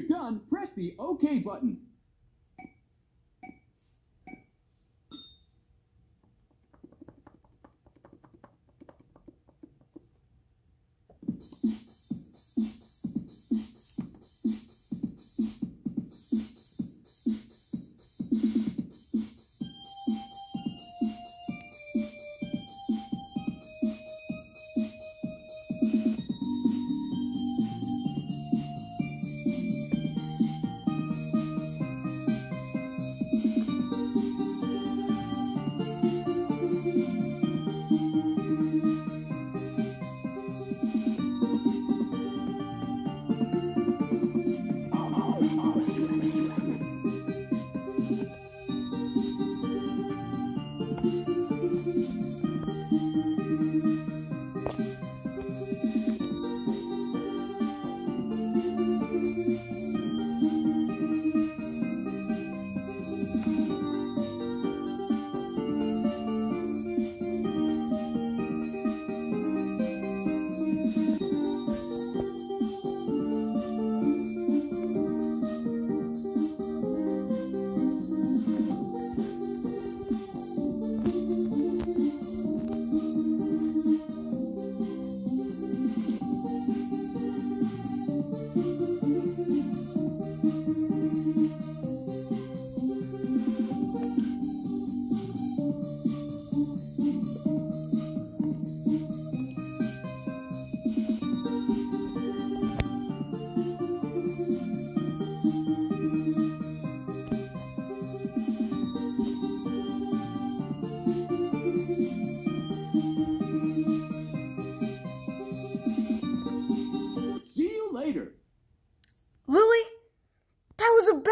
you're done, press the OK button.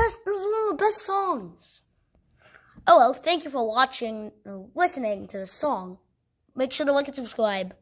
Best. Was one of the best songs. Oh well, thank you for watching, listening to the song. Make sure to like and subscribe.